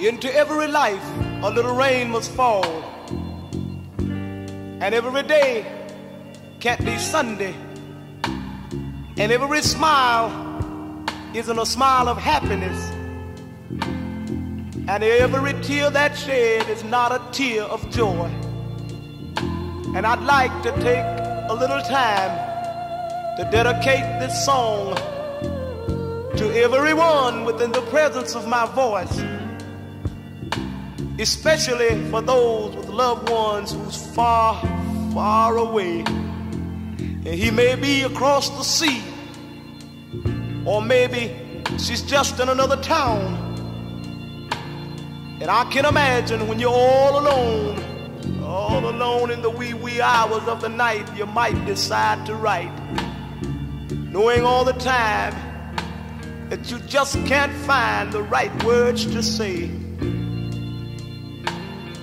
Into every life, a little rain must fall. And every day can't be Sunday. And every smile isn't a smile of happiness. And every tear that shed is not a tear of joy. And I'd like to take a little time to dedicate this song to everyone within the presence of my voice, especially for those with loved ones who's far, far away. And he may be across the sea, or maybe she's just in another town. And I can imagine when you're all alone, all alone in the wee, wee hours of the night, you might decide to write, knowing all the time that you just can't find the right words to say.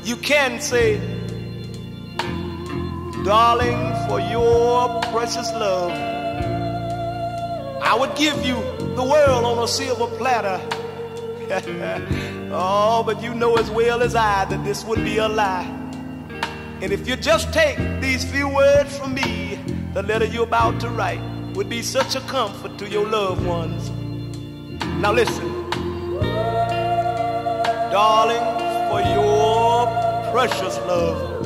You can say, Darling, for your precious love, I would give you the world on a silver platter. oh, but you know as well as I that this would be a lie. And if you just take these few words from me, the letter you're about to write would be such a comfort to your loved ones. Now listen. Darling, precious love,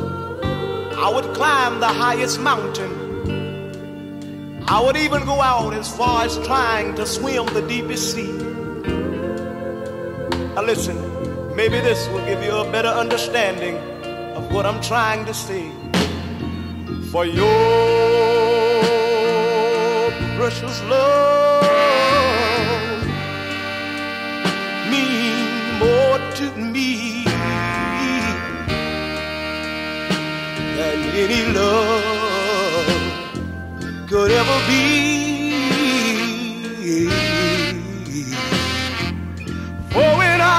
I would climb the highest mountain. I would even go out as far as trying to swim the deepest sea. Now listen, maybe this will give you a better understanding of what I'm trying to say. For your precious love. Any love could ever be. For when I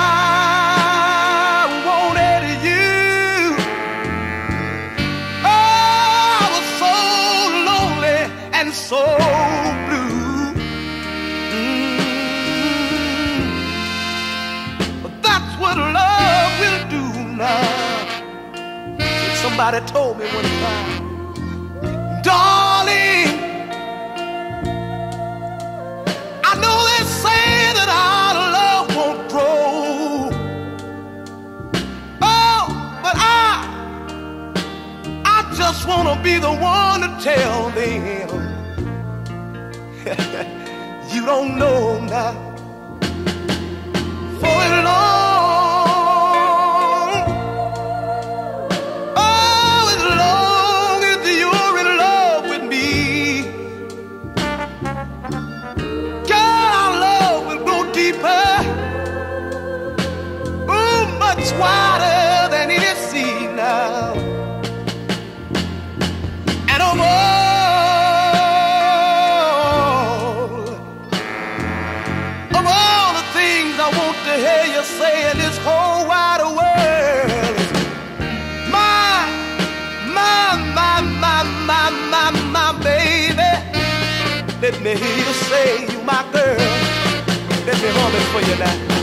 wanted you, I was so lonely and so Somebody told me one time, darling, I know they say that our love won't grow. Oh, but I, I just want to be the one to tell them. you don't know now. Wider than it is seen now. And of all, of all the things I want to hear you say in this whole wide world my, my, my, my, my, my, my baby. Let me hear you say you my girl. Let me hum it for you now.